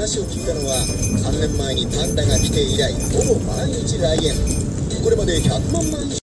話を聞いたのは3年前にパンダが来て以来ほぼ毎日来園。これまで100万枚以上